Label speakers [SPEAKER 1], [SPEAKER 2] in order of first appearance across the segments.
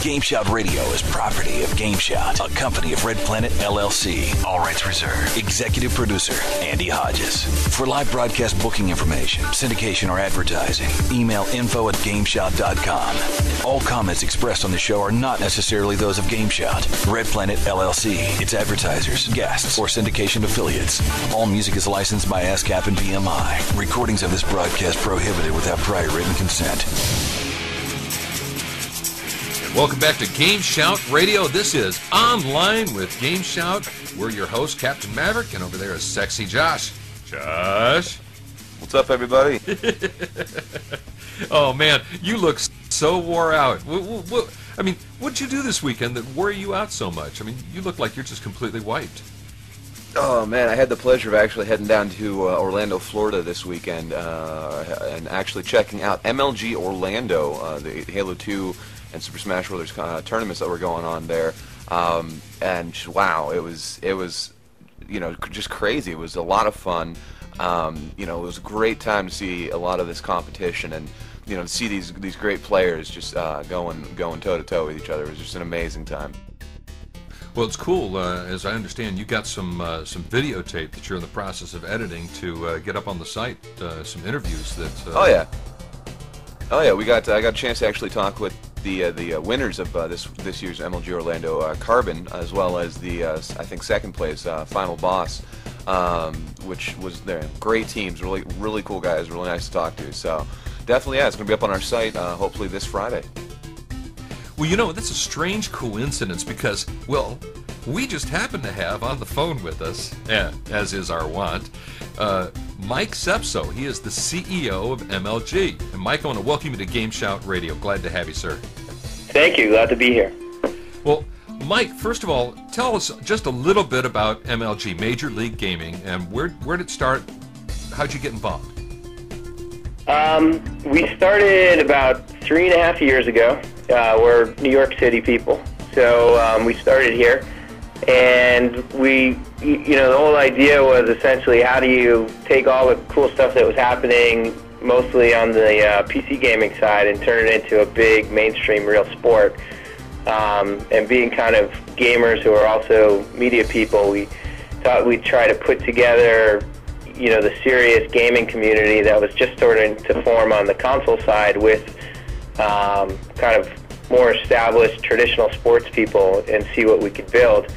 [SPEAKER 1] GameShout Radio is property of GameShout, a company of Red Planet LLC. All rights reserved. Executive producer Andy Hodges. For live broadcast booking information, syndication, or advertising, email info at GameShout.com. All comments expressed on the show are not necessarily those of GameShout, Red Planet LLC, its advertisers, guests, or syndication affiliates. All music is licensed by ASCAP and BMI. Recordings of this broadcast prohibited without prior written consent.
[SPEAKER 2] Welcome back to Game Shout Radio. This is Online with Game Shout. We're your host, Captain Maverick, and over there is Sexy Josh. Josh.
[SPEAKER 3] What's up, everybody?
[SPEAKER 2] oh man, you look so wore out. What, what, I mean, what'd you do this weekend that wore you out so much? I mean, you look like you're just completely wiped.
[SPEAKER 3] Oh man, I had the pleasure of actually heading down to uh, Orlando, Florida this weekend, uh, and actually checking out MLG Orlando, uh, the Halo 2 and Super Smash Bros. Uh, tournaments that were going on there. Um, and wow, it was it was you know just crazy. It was a lot of fun. Um, you know, it was a great time to see a lot of this competition and you know to see these these great players just uh, going going toe to toe with each other. It was just an amazing time.
[SPEAKER 2] Well, it's cool. Uh, as I understand, you got some uh, some videotape that you're in the process of editing to uh, get up on the site. Uh, some interviews that.
[SPEAKER 3] Uh, oh yeah. Oh yeah, we got I got a chance to actually talk with the uh, the uh, winners of uh, this this year's MLG Orlando uh, Carbon, as well as the uh, I think second place uh, final boss, um, which was there. Great teams, really really cool guys, really nice to talk to. So definitely, yeah, it's going to be up on our site hopefully this Friday.
[SPEAKER 2] Well, you know that's a strange coincidence because well, we just happen to have on the phone with us, as is our wont, Mike Sepso. He is the CEO of MLG. And Mike, I want to welcome you to Game Shout Radio. Glad to have you, sir.
[SPEAKER 4] Thank you. Glad to be here.
[SPEAKER 2] Well, Mike, first of all, tell us just a little bit about MLG, Major League Gaming, and where where did it start? How'd you get involved?
[SPEAKER 4] Um, we started about three and a half years ago. Uh, we're New York City people, so um, we started here and we you know the whole idea was essentially how do you take all the cool stuff that was happening mostly on the uh, PC gaming side and turn it into a big mainstream real sport. Um, and being kind of gamers who are also media people we thought we'd try to put together you know the serious gaming community that was just starting to form on the console side with um, kind of more established traditional sports people and see what we could build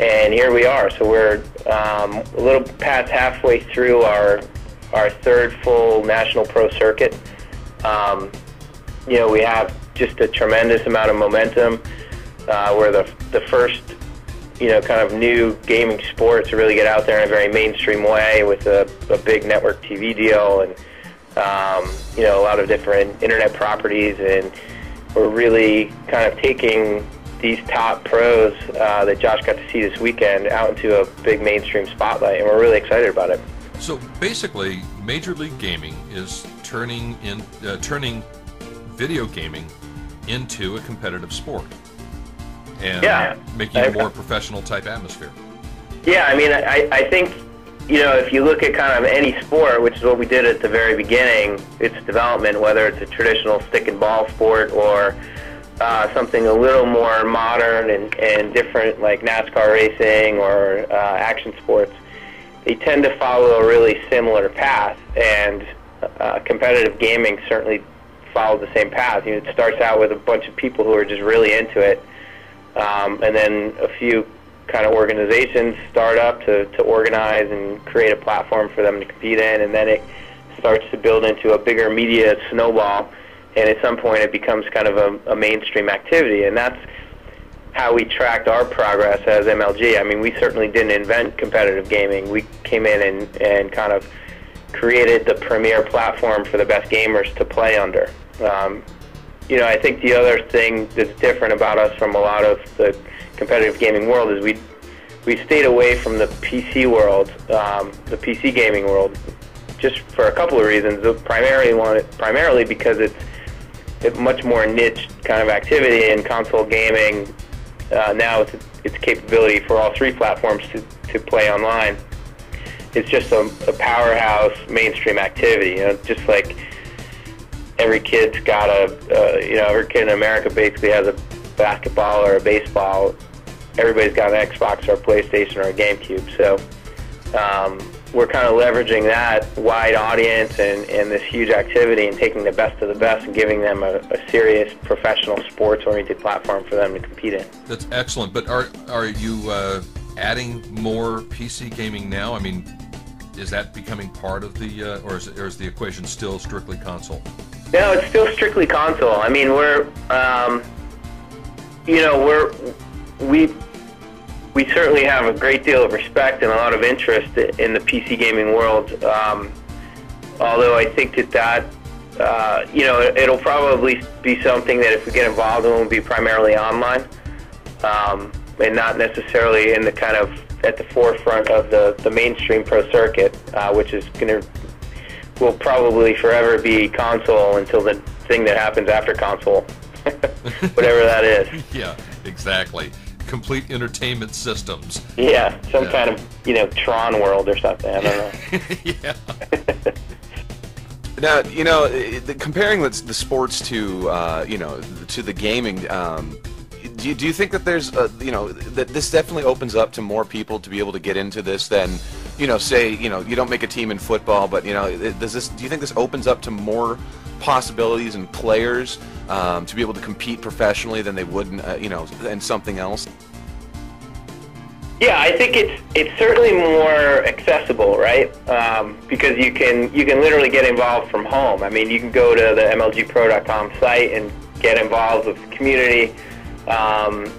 [SPEAKER 4] and here we are. So we're um, a little past halfway through our our third full national pro circuit. Um, you know, we have just a tremendous amount of momentum. Uh, we're the the first, you know, kind of new gaming sport to really get out there in a very mainstream way with a, a big network TV deal and um, you know a lot of different internet properties, and we're really kind of taking these top pros uh, that Josh got to see this weekend out into a big mainstream spotlight, and we're really excited about it.
[SPEAKER 2] So basically, Major League Gaming is turning in uh, turning video gaming into a competitive sport and
[SPEAKER 4] yeah,
[SPEAKER 2] making a more professional type atmosphere.
[SPEAKER 4] Yeah, I mean, I, I think you know if you look at kind of any sport, which is what we did at the very beginning, its development, whether it's a traditional stick and ball sport or uh, something a little more modern and, and different, like NASCAR racing or uh, action sports, they tend to follow a really similar path. And uh, competitive gaming certainly followed the same path. You know, it starts out with a bunch of people who are just really into it, um, and then a few kind of organizations start up to, to organize and create a platform for them to compete in, and then it starts to build into a bigger media snowball and at some point it becomes kind of a, a mainstream activity, and that's how we tracked our progress as MLG. I mean, we certainly didn't invent competitive gaming. We came in and, and kind of created the premier platform for the best gamers to play under. Um, you know, I think the other thing that's different about us from a lot of the competitive gaming world is we we stayed away from the PC world, um, the PC gaming world, just for a couple of reasons. Primarily, one, primarily because it's much more niche kind of activity in console gaming. Uh, now it's its capability for all three platforms to, to play online. It's just a, a powerhouse mainstream activity. You know, just like every kid's got a, uh, you know, every kid in America basically has a basketball or a baseball. Everybody's got an Xbox or a PlayStation or a GameCube. So um, we're kind of leveraging that wide audience and, and this huge activity and taking the best of the best and giving them a, a serious professional sports-oriented platform for them to compete in.
[SPEAKER 2] That's excellent. But are are you uh, adding more PC gaming now? I mean, is that becoming part of the, uh, or, is, or is the equation still strictly console?
[SPEAKER 4] No, it's still strictly console. I mean, we're, um, you know, we're we we certainly have a great deal of respect and a lot of interest in the PC gaming world. Um, although I think that that uh, you know it'll probably be something that if we get involved in, will be primarily online um, and not necessarily in the kind of at the forefront of the, the mainstream pro circuit, uh, which is going to will probably forever be console until the thing that happens after console, whatever that is.
[SPEAKER 2] Yeah, exactly complete entertainment systems.
[SPEAKER 4] Yeah, some yeah. kind of you know Tron world or something. I don't know. yeah.
[SPEAKER 3] now you know, the, comparing the, the sports to uh, you know to the gaming. Um, do you, do you think that there's a, you know that this definitely opens up to more people to be able to get into this than you know say you know you don't make a team in football but you know does this do you think this opens up to more possibilities and players um, to be able to compete professionally than they would, in, uh, you know, in something else?
[SPEAKER 4] Yeah, I think it's it's certainly more accessible, right? Um, because you can you can literally get involved from home. I mean, you can go to the MLGPro.com site and get involved with the community. Um,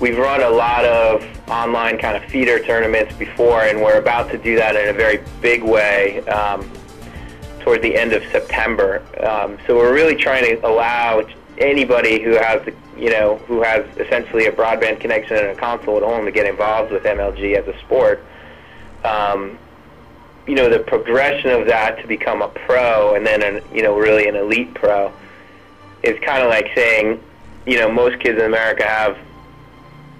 [SPEAKER 4] we've run a lot of online kind of feeder tournaments before, and we're about to do that in a very big way. Um, toward the end of September. Um, so we're really trying to allow anybody who has, you know, who has essentially a broadband connection and a console at home to get involved with MLG as a sport. Um, you know, the progression of that to become a pro and then, an, you know, really an elite pro is kind of like saying, you know, most kids in America have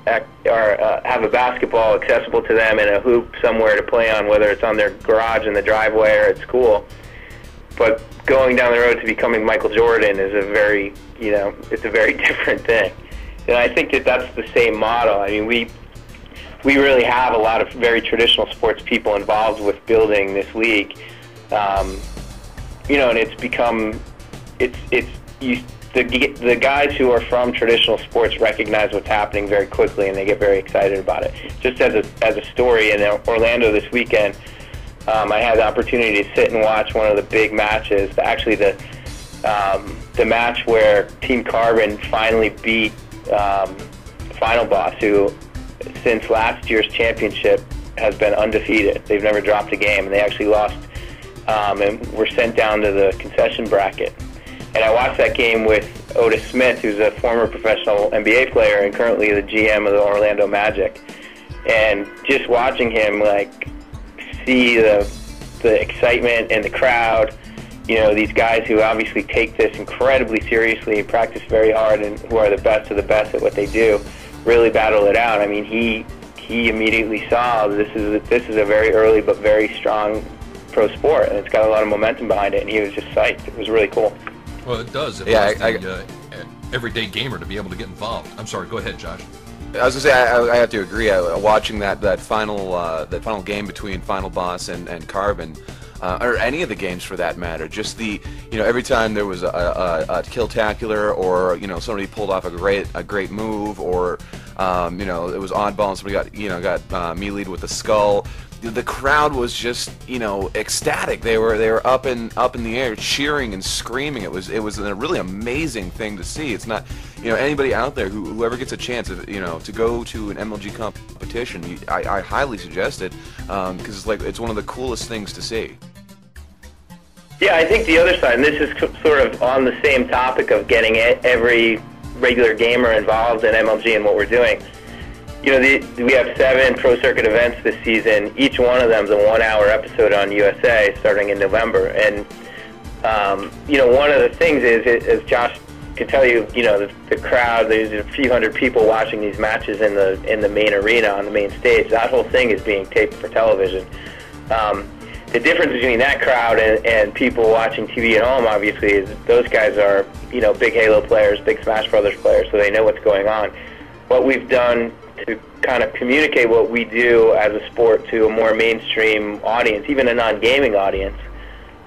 [SPEAKER 4] or uh, have a basketball accessible to them and a hoop somewhere to play on, whether it's on their garage in the driveway or at school but going down the road to becoming Michael Jordan is a very, you know, it's a very different thing. And I think that that's the same model. I mean, we we really have a lot of very traditional sports people involved with building this league. Um, you know, and it's become it's it's you, the the guys who are from traditional sports recognize what's happening very quickly, and they get very excited about it. Just as a as a story in Orlando this weekend um, I had the opportunity to sit and watch one of the big matches. Actually, the um, the match where Team Carbon finally beat um, Final Boss, who since last year's championship has been undefeated. They've never dropped a game, and they actually lost um, and were sent down to the concession bracket. And I watched that game with Otis Smith, who's a former professional NBA player and currently the GM of the Orlando Magic. And just watching him, like, see the the excitement and the crowd. You know, these guys who obviously take this incredibly seriously, practice very hard, and who are the best of the best at what they do, really battle it out. I mean, he he immediately saw this is this is a very early but very strong pro sport, and it's got a lot of momentum behind it. And he was just psyched. It was really cool.
[SPEAKER 2] Well, it does. It yeah, I, the, I, uh, everyday gamer to be able to get involved. I'm sorry. Go ahead, Josh.
[SPEAKER 3] I was gonna say I, I have to agree. I, watching that that final uh, that final game between Final Boss and and Carbon, uh, or any of the games for that matter, just the you know every time there was a, a, a Killtacular or you know somebody pulled off a great a great move or um, you know it was oddball and somebody got you know got uh, meleeed with the skull the crowd was just you know ecstatic. They were they were up in up in the air, cheering and screaming. It was it was a really amazing thing to see. It's not you know anybody out there who whoever gets a chance of you know to go to an MLG competition, I, I highly suggest it because um, it's like it's one of the coolest things to see.
[SPEAKER 4] Yeah, I think the other side, and this is sort of on the same topic of getting every regular gamer involved in MLG and what we're doing you know, the, we have seven pro circuit events this season. Each one of them is a one-hour episode on USA, starting in November. And um, you know, one of the things is, as Josh can tell you, you know, the, the crowd. There's a few hundred people watching these matches in the in the main arena on the main stage. That whole thing is being taped for television. Um, the difference between that crowd and, and people watching TV at home, obviously, is those guys are, you know, big Halo players, big Smash Brothers players, so they know what's going on. What we've done to kind of communicate what we do as a sport to a more mainstream audience, even a non-gaming audience,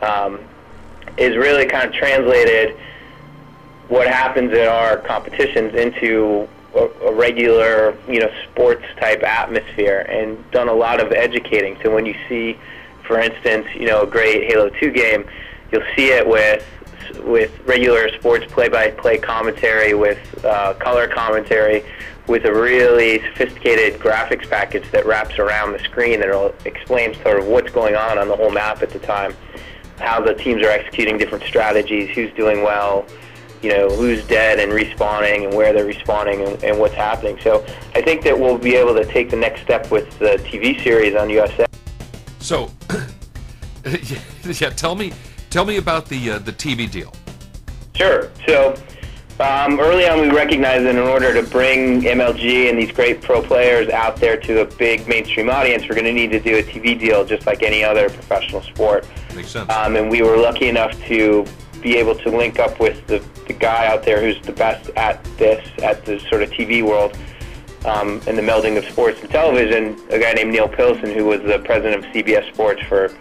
[SPEAKER 4] um, is really kind of translated what happens in our competitions into a, a regular, you know, sports type atmosphere, and done a lot of educating. So when you see, for instance, you know, a great Halo 2 game, you'll see it with with regular sports play-by-play commentary, with uh, color commentary, with a really sophisticated graphics package that wraps around the screen that explains sort of what's going on on the whole map at the time, how the teams are executing different strategies, who's doing well, you know, who's dead and respawning and where they're respawning and, and what's happening. So I think that we'll be able to take the next step with the TV series on USA.
[SPEAKER 2] So, yeah, tell me, tell me about the uh, the TV deal.
[SPEAKER 4] Sure. So um, early on, we recognized that in order to bring MLG and these great pro players out there to a big mainstream audience, we're going to need to do a TV deal just like any other professional sport.
[SPEAKER 2] Makes sense.
[SPEAKER 4] Um, and we were lucky enough to be able to link up with the, the guy out there who's the best at this, at the sort of TV world, um, and the melding of sports and television, a guy named Neal Pilson, who was the president of CBS Sports for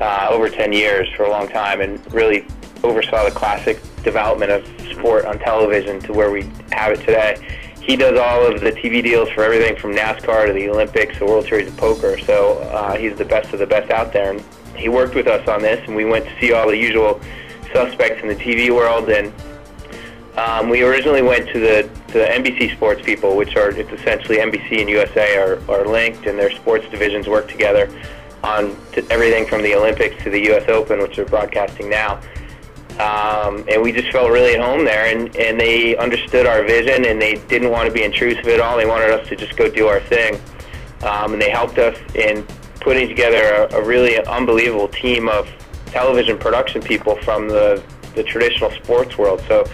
[SPEAKER 4] uh, over 10 years, for a long time, and really oversaw the classic development of sport on television to where we have it today. He does all of the TV deals for everything from NASCAR to the Olympics, the World Series of Poker. So uh, he's the best of the best out there. And he worked with us on this, and we went to see all the usual suspects in the TV world. And um, we originally went to the to the NBC Sports people, which are it's essentially NBC and USA are, are linked, and their sports divisions work together on everything from the Olympics to the U.S. Open, which they're broadcasting now. Um, and we just felt really at home there, and, and they understood our vision, and they didn't want to be intrusive at all. They wanted us to just go do our thing, um, and they helped us in putting together a, a really unbelievable team of television production people from the, the traditional sports world. So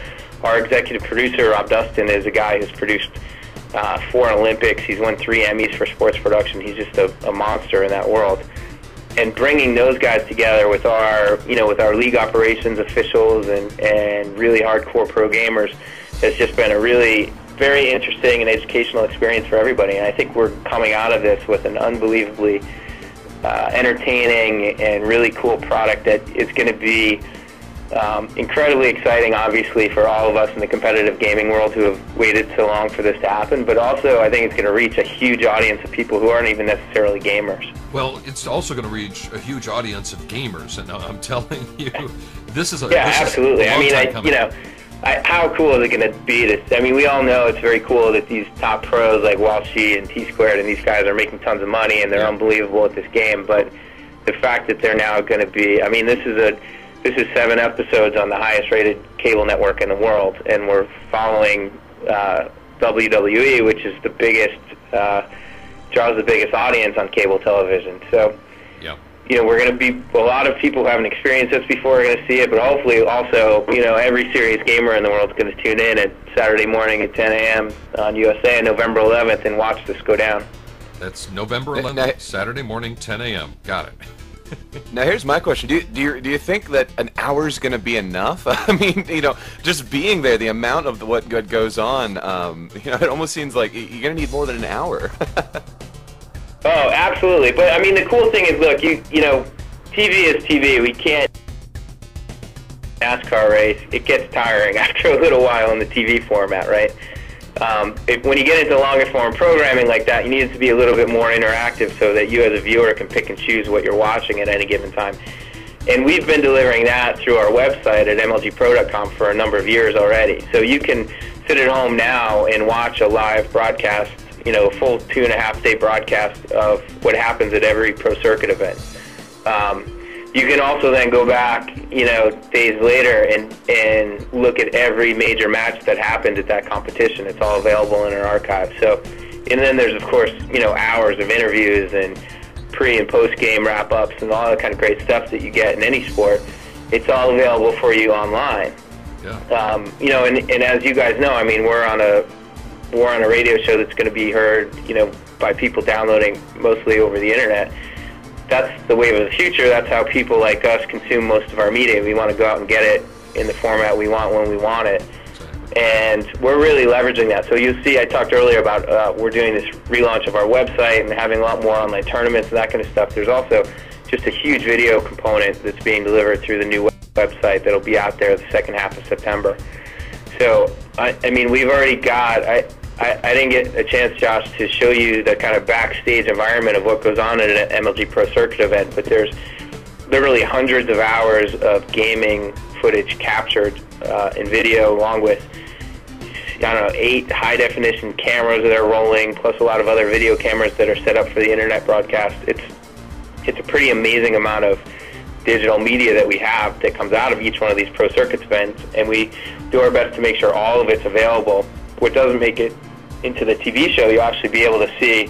[SPEAKER 4] our executive producer, Rob Dustin, is a guy who's produced uh, four Olympics. He's won three Emmys for sports production. He's just a, a monster in that world and bringing those guys together with our you know with our league operations officials and and really hardcore pro gamers has just been a really very interesting and educational experience for everybody. And I think we're coming out of this with an unbelievably uh, entertaining and really cool product that is going to be um, incredibly exciting, obviously, for all of us in the competitive gaming world who have waited so long for this to happen. But also, I think it's going to reach a huge audience of people who aren't even necessarily gamers.
[SPEAKER 2] Well, it's also going to reach a huge audience of gamers, and I'm telling you, this is a
[SPEAKER 4] yeah, absolutely.
[SPEAKER 2] I
[SPEAKER 4] mean, I, you know. I, how cool is it going to be to? I mean, we all know it's very cool that these top pros like Walshy and T Squared and these guys are making tons of money and they're yeah. unbelievable at this game. But the fact that they're now going to be, I mean, this is a this is seven episodes on the highest rated cable network in the world, and we're following uh, WWE, which is the biggest, uh, draws the biggest audience on cable television. So,
[SPEAKER 2] yeah.
[SPEAKER 4] you know, we're going to be a lot of people who haven't experienced this before are going to see it, but hopefully also, you know, every serious gamer in the world is going to tune in at Saturday morning at 10 a.m. on USA on November 11th and watch this go down.
[SPEAKER 2] That's November 11th, Saturday morning, 10 a.m. Got it
[SPEAKER 3] now here's my question: Do you, do you do you think that an hour is going to be enough? I mean, you know, just being there, the amount of what good goes on, um, you know, it almost seems like you're going to need more than an hour.
[SPEAKER 4] oh, absolutely. But I mean, the cool thing is, look, you you know, TV is TV. We can't NASCAR race. It gets tiring after a little while in the TV format, right? Um, when you get into longer form programming like that, you need it to be a little bit more interactive so that you as a viewer can pick and choose what you're watching at any given time. And we've been delivering that through our website at MLGPro.com for a number of years already. So you can sit at home now and watch a live broadcast, you know, a full two and a half day broadcast of what happens at every pro circuit event. Um, you can also then go back, you know, days later and and look at every major match that happened at that competition. It's all available in our archive. So, and then there's of course, you know, hours of interviews and pre and post game wrap ups and all that kind of great stuff that you get in any sport. It's all available for you online.
[SPEAKER 2] Yeah.
[SPEAKER 4] Um, you know, and, and as you guys know, I mean, we're on a we're on a radio show that's going to be heard, you know, by people downloading mostly over the internet that's the wave of the future. That's how people like us consume most of our media. We want to go out and get it in the format we want when we want it. And we're really leveraging that. So you'll see, I talked earlier about uh, we're doing this relaunch of our website and having a lot more online tournaments and that kind of stuff. There's also just a huge video component that's being delivered through the new website that'll be out there the second half of September. So, I, I mean, we've already got, I, I, I didn't get a chance, Josh, to show you the kind of backstage environment of what goes on at an MLG Pro Circuit event, but there's literally hundreds of hours of gaming footage captured uh, in video, along with I don't know eight high definition cameras that are rolling, plus a lot of other video cameras that are set up for the internet broadcast. It's it's a pretty amazing amount of digital media that we have that comes out of each one of these pro circuits events, and we do our best to make sure all of it's available. What doesn't make it into the TV show, you'll actually be able to see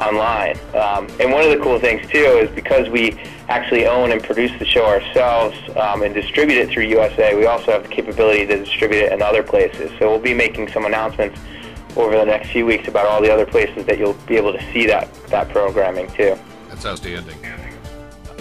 [SPEAKER 4] online. Um, and one of the cool things too is because we actually own and produce the show ourselves um, and distribute it through USA, we also have the capability to distribute it in other places. So we'll be making some announcements over the next few weeks about all the other places that you'll be able to see that that programming too.
[SPEAKER 2] That's outstanding.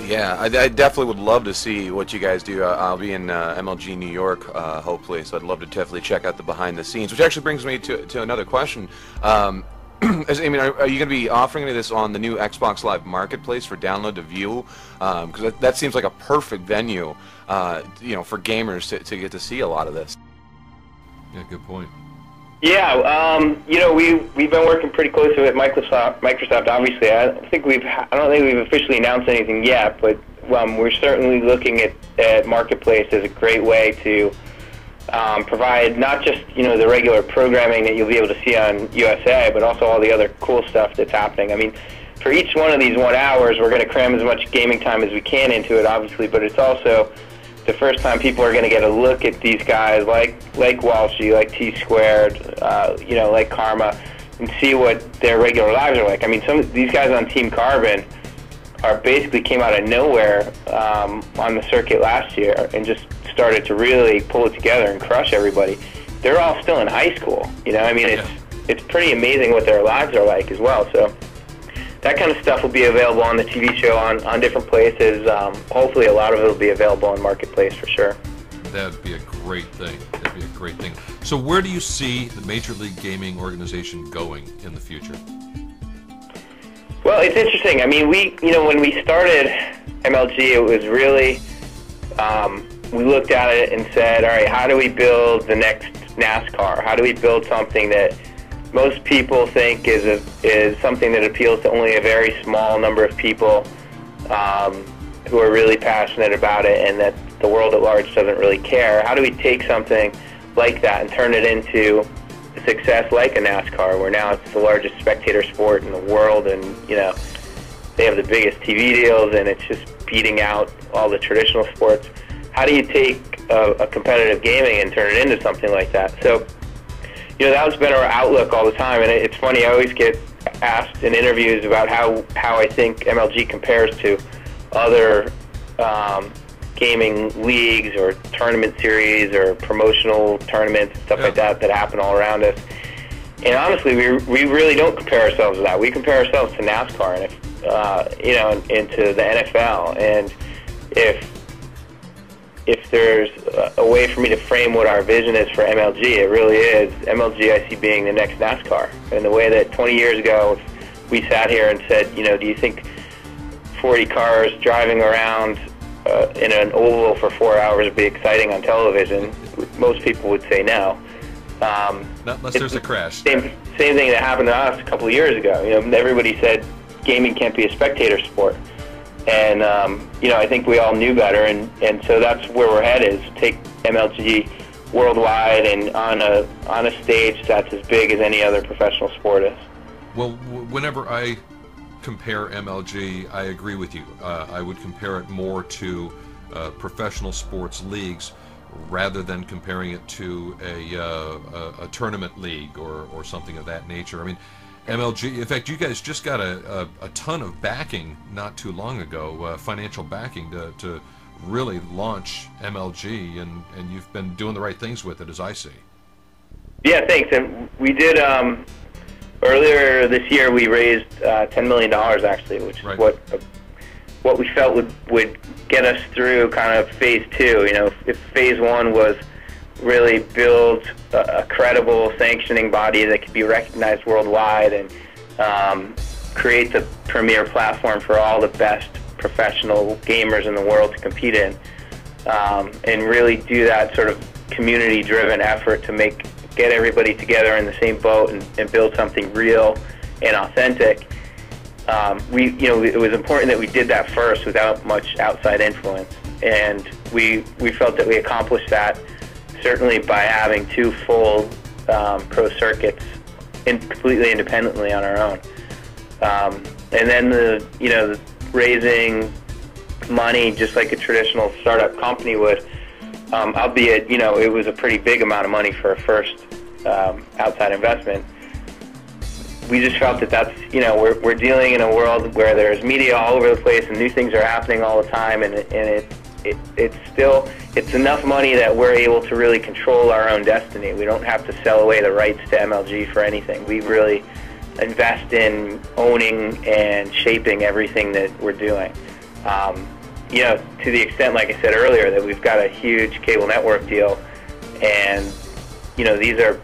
[SPEAKER 3] Yeah, I, I, definitely would love to see what you guys do. Uh, I'll be in uh, MLG New York, uh, hopefully, so I'd love to definitely check out the behind the scenes. Which actually brings me to, to another question. Um, I mean, are, are you going to be offering of this on the new Xbox Live Marketplace for download to view? Because um, that, that, seems like a perfect venue, uh, you know, for gamers to, to get to see a lot of this.
[SPEAKER 2] Yeah, good point.
[SPEAKER 4] Yeah, um, you know, we we've been working pretty closely with Microsoft. Microsoft, obviously, I think we've I don't think we've officially announced anything yet, but um, we're certainly looking at, at Marketplace as a great way to um, provide not just you know the regular programming that you'll be able to see on USA, but also all the other cool stuff that's happening. I mean, for each one of these one hours, we're going to cram as much gaming time as we can into it, obviously, but it's also the first time people are going to get a look at these guys like like Walshy, like T Squared, uh, you know, like Karma, and see what their regular lives are like. I mean, some of these guys on Team Carbon are basically came out of nowhere um, on the circuit last year and just started to really pull it together and crush everybody. They're all still in high school, you know. I mean, it's it's pretty amazing what their lives are like as well. So that kind of stuff will be available on the TV show on, on different places. Um, hopefully, a lot of it will be available on Marketplace for sure.
[SPEAKER 2] That'd be a great thing. That'd be a great thing. So, where do you see the Major League Gaming organization going in the future?
[SPEAKER 4] Well, it's interesting. I mean, we, you know, when we started MLG, it was really, um, we looked at it and said, all right, how do we build the next NASCAR? How do we build something that most people think is a, is something that appeals to only a very small number of people um, who are really passionate about it, and that the world at large doesn't really care. How do we take something like that and turn it into a success like a NASCAR, where now it's the largest spectator sport in the world, and you know they have the biggest TV deals, and it's just beating out all the traditional sports. How do you take a, a competitive gaming and turn it into something like that? So you know, that has been our outlook all the time. And it's funny, I always get asked in interviews about how, how I think MLG compares to other um, gaming leagues or tournament series or promotional tournaments, stuff yeah. like that, that happen all around us. And honestly, we, we really don't compare ourselves to that. We compare ourselves to NASCAR and if, uh, you know, and, and to the NFL. And if if there's a way for me to frame what our vision is for MLG, it really is MLG I see being the next NASCAR. And the way that 20 years ago we sat here and said, you know, do you think 40 cars driving around uh, in an oval for four hours would be exciting on television? Most people would say no.
[SPEAKER 2] Um, Not unless there's a crash.
[SPEAKER 4] Same, same thing that happened to us a couple of years ago. You know, everybody said gaming can't be a spectator sport. And um, you know, I think we all knew better, and, and so that's where we're headed: is take MLG worldwide and on a on a stage that's as big as any other professional sport is.
[SPEAKER 2] Well, whenever I compare MLG, I agree with you. Uh, I would compare it more to uh, professional sports leagues rather than comparing it to a, uh, a, a tournament league or, or something of that nature. I mean, MLG. In fact, you guys just got a, a, a ton of backing not too long ago, uh, financial backing to, to really launch MLG, and, and you've been doing the right things with it, as I see.
[SPEAKER 4] Yeah, thanks. And we did um, earlier this year. We raised uh, ten million dollars actually, which is right. what what we felt would would get us through kind of phase two. You know, if phase one was really build a, a credible sanctioning body that could be recognized worldwide and um, create the premier platform for all the best professional gamers in the world to compete in, um, and really do that sort of community-driven effort to make get everybody together in the same boat and, and build something real and authentic. Um, we, you know, it was important that we did that first without much outside influence, and we we felt that we accomplished that certainly by having two full um, pro circuits in, completely independently on our own. Um, and then the you know raising money just like a traditional startup company would, um, albeit you know it was a pretty big amount of money for a first um, outside investment. We just felt that that's you know we're we're dealing in a world where there's media all over the place and new things are happening all the time and and it it, it's still it's enough money that we're able to really control our own destiny. We don't have to sell away the rights to MLG for anything. We really invest in owning and shaping everything that we're doing. Um, you know, to the extent, like I said earlier, that we've got a huge cable network deal, and you know these are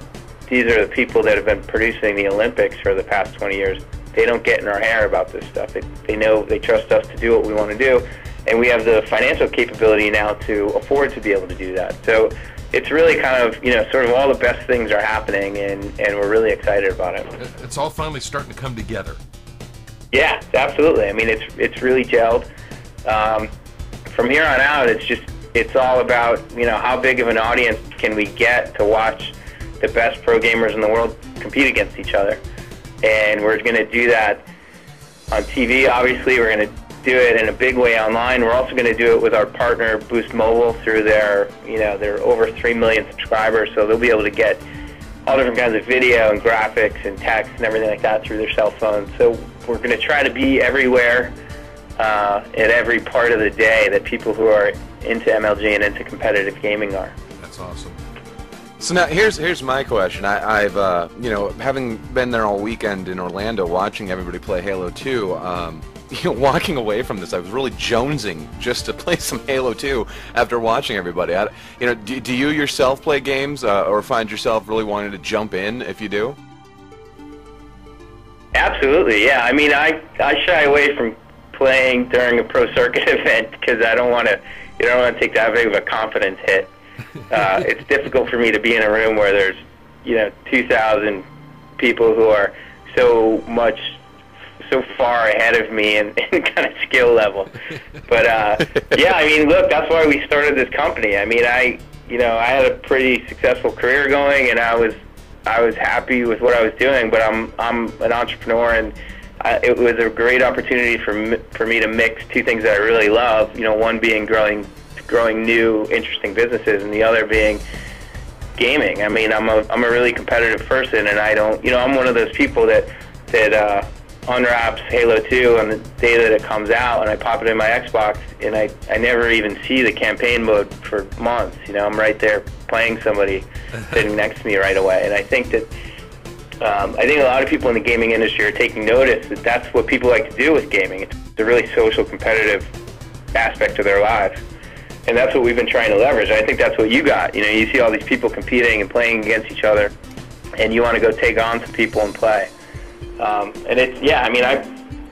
[SPEAKER 4] these are the people that have been producing the Olympics for the past 20 years. They don't get in our hair about this stuff. They, they know they trust us to do what we want to do, and we have the financial capability now to afford to be able to do that. So it's really kind of you know sort of all the best things are happening, and and we're really excited about it.
[SPEAKER 2] It's all finally starting to come together.
[SPEAKER 4] Yeah, absolutely. I mean, it's it's really gelled. Um, from here on out, it's just it's all about you know how big of an audience can we get to watch the best pro gamers in the world compete against each other, and we're going to do that on TV. Obviously, we're going to do it in a big way online. We're also going to do it with our partner Boost Mobile through their, you know, they're over 3 million subscribers, so they'll be able to get all different kinds of video and graphics and text and everything like that through their cell phones. So we're going to try to be everywhere uh, at every part of the day that people who are into MLG and into competitive gaming are.
[SPEAKER 2] That's awesome.
[SPEAKER 3] So now here's here's my question. I, I've uh, you know having been there all weekend in Orlando, watching everybody play Halo 2. Um, you know, walking away from this, I was really jonesing just to play some Halo 2 after watching everybody. I, you know, do, do you yourself play games uh, or find yourself really wanting to jump in if you do?
[SPEAKER 4] Absolutely, yeah. I mean, I I shy away from playing during a pro circuit event because I don't want to you don't want to take that big of a confidence hit. Uh, it's difficult for me to be in a room where there's you know 2,000 people who are so much so far ahead of me in, in kind of skill level. But uh, yeah, I mean, look, that's why we started this company. I mean, I you know I had a pretty successful career going, and I was I was happy with what I was doing. But I'm I'm an entrepreneur, and I, it was a great opportunity for for me to mix two things that I really love. You know, one being growing growing new interesting businesses, and the other being gaming. I mean, I'm a I'm a really competitive person, and I don't you know I'm one of those people that that uh, unwraps Halo 2 on the day that it comes out, and I pop it in my Xbox, and I, I never even see the campaign mode for months. You know, I'm right there playing somebody sitting next to me right away, and I think that um, I think a lot of people in the gaming industry are taking notice that that's what people like to do with gaming. It's a really social, competitive aspect of their lives. And that's what we've been trying to leverage. And I think that's what you got. You know, you see all these people competing and playing against each other, and you want to go take on some people and play. Um, and it's yeah, I mean, I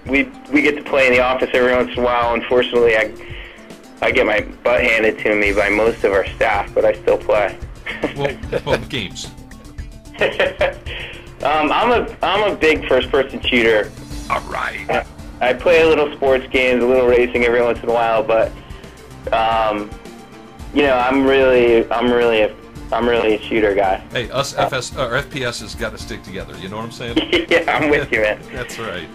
[SPEAKER 4] we we get to play in the office every once in a while. Unfortunately, I I get my butt handed to me by most of our staff, but I still play.
[SPEAKER 2] well, well, games.
[SPEAKER 4] um, I'm a I'm a big first person shooter.
[SPEAKER 2] All right.
[SPEAKER 4] I, I play a little sports games, a little racing every once in a while, but um, you know, I'm really I'm really a I'm really a shooter guy.
[SPEAKER 2] Hey, us FS or FPS has got to stick together. You know what I'm saying?
[SPEAKER 4] yeah, I'm with you, man.
[SPEAKER 2] That's right.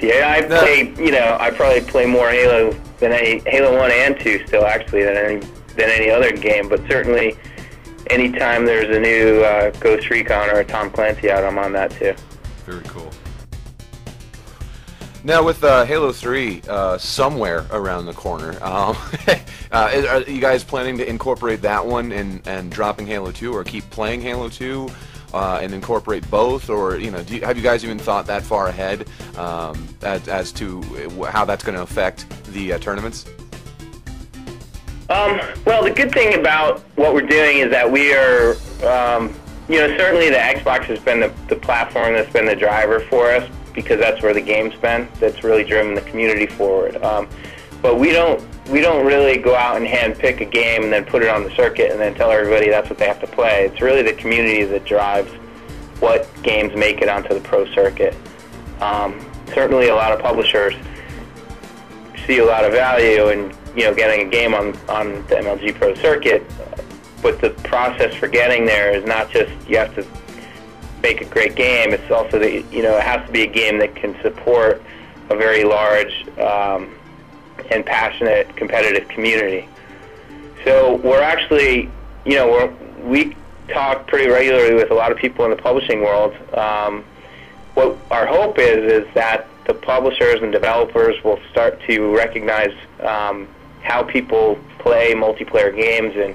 [SPEAKER 4] Yeah, I play. You know, I probably play more Halo than any Halo One and Two still, actually, than any than any other game. But certainly, anytime there's a new uh, Ghost Recon or a Tom Clancy out, I'm on that too.
[SPEAKER 2] Very cool.
[SPEAKER 3] Now with uh, Halo 3 uh, somewhere around the corner, um, uh, are you guys planning to incorporate that one and, and dropping Halo 2 or keep playing Halo 2? uh, and incorporate both, or you know, do you, have you guys even thought that far ahead um, as, as to how that's going to affect the uh, tournaments?
[SPEAKER 4] Um, well, the good thing about what we're doing is that we are, um, you know, certainly the Xbox has been the, the platform that's been the driver for us because that's where the game's been. That's really driven the community forward. Um, but we don't we don't really go out and hand pick a game and then put it on the circuit and then tell everybody that's what they have to play. It's really the community that drives what games make it onto the pro circuit. Um, certainly, a lot of publishers see a lot of value in you know getting a game on on the MLG Pro circuit, but the process for getting there is not just you have to make a great game. It's also that you know it has to be a game that can support a very large um, and passionate competitive community. So we're actually, you know, we're, we talk pretty regularly with a lot of people in the publishing world. Um, what our hope is is that the publishers and developers will start to recognize um, how people play multiplayer games and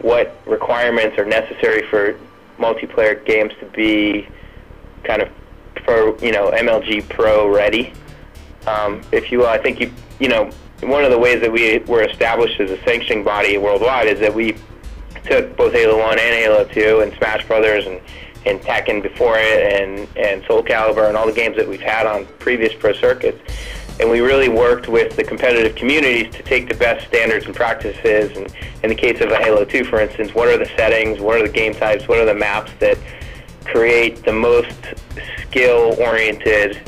[SPEAKER 4] what requirements are necessary for multiplayer games to be kind of pro, you know, MLG Pro ready, um, if you will. I think you, you know, one of the ways that we were established as a sanctioning body worldwide is that we took both Halo 1 and Halo 2 and Smash Brothers and and Tekken before it and and Soul Calibur and all the games that we've had on previous pro circuits. And we really worked with the competitive communities to take the best standards and practices. And in the case of a Halo 2, for instance, what are the settings? What are the game types? What are the maps that create the most skill-oriented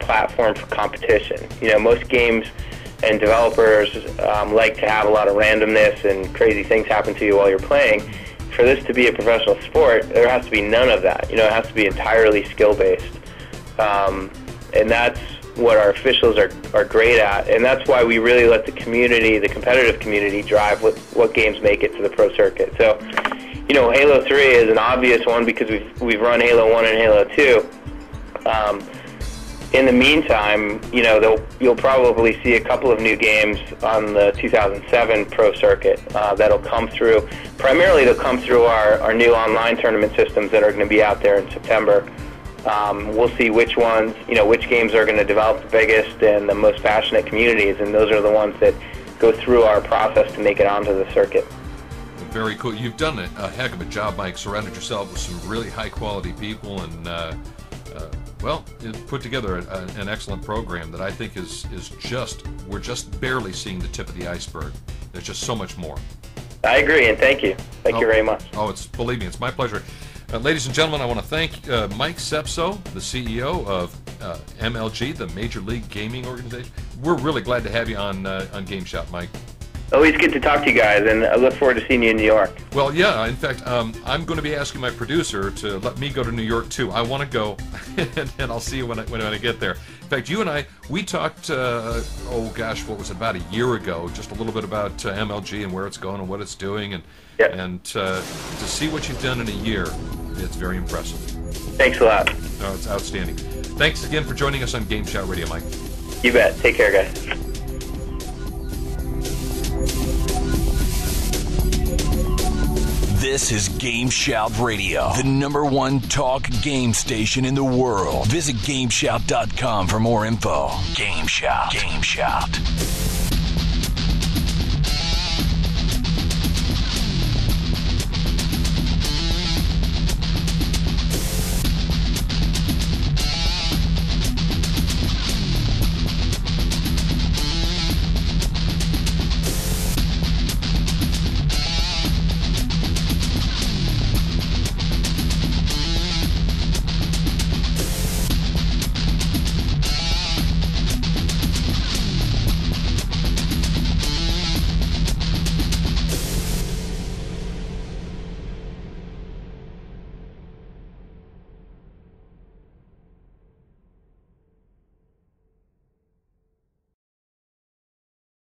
[SPEAKER 4] platform for competition? You know, most games and developers um, like to have a lot of randomness and crazy things happen to you while you're playing. For this to be a professional sport, there has to be none of that. You know, it has to be entirely skill-based. Um, and that's what our officials are, are great at, and that's why we really let the community, the competitive community, drive what, what games make it to the pro circuit. So, you know, Halo 3 is an obvious one because we've, we've run Halo 1 and Halo 2. Um, in the meantime, you know, you'll probably see a couple of new games on the 2007 Pro Circuit uh, that'll come through. Primarily, they'll come through our, our new online tournament systems that are going to be out there in September. Um, we'll see which ones, you know, which games are going to develop the biggest and the most passionate communities, and those are the ones that go through our process to make it onto the circuit.
[SPEAKER 2] Very cool. You've done a, a heck of a job, Mike. Surrounded yourself with some really high quality people, and uh, uh, well, put together a, a, an excellent program that I think is is just we're just barely seeing the tip of the iceberg. There's just so much more.
[SPEAKER 4] I agree, and thank you. Thank
[SPEAKER 2] oh,
[SPEAKER 4] you very much.
[SPEAKER 2] Oh, it's believe me, it's my pleasure. Uh, ladies and gentlemen, I want to thank uh, Mike Sepso, the CEO of uh, MLG, the Major League Gaming Organization. We're really glad to have you on uh, on Game Shout, Mike.
[SPEAKER 4] Always good to talk to you guys, and I look forward to seeing you in New York.
[SPEAKER 2] Well, yeah. In fact, um, I'm going to be asking my producer to let me go to New York too. I want to go, and, and, I'll see you when I, when I get there. In fact, you and I we talked. Uh, oh gosh, what was it, about a year ago? Just a little bit about uh, MLG and where it's going and what it's doing, and
[SPEAKER 4] yep.
[SPEAKER 2] and uh, to see what you've done in a year, it's very impressive.
[SPEAKER 4] Thanks a lot.
[SPEAKER 2] Oh, it's outstanding. Thanks again for joining us on Game Shout Radio, Mike.
[SPEAKER 4] You bet. Take care, guys.
[SPEAKER 1] This is Game Shout Radio, the number one talk game station in the world. Visit GameShout.com for more info. Game Shout. Game Shout.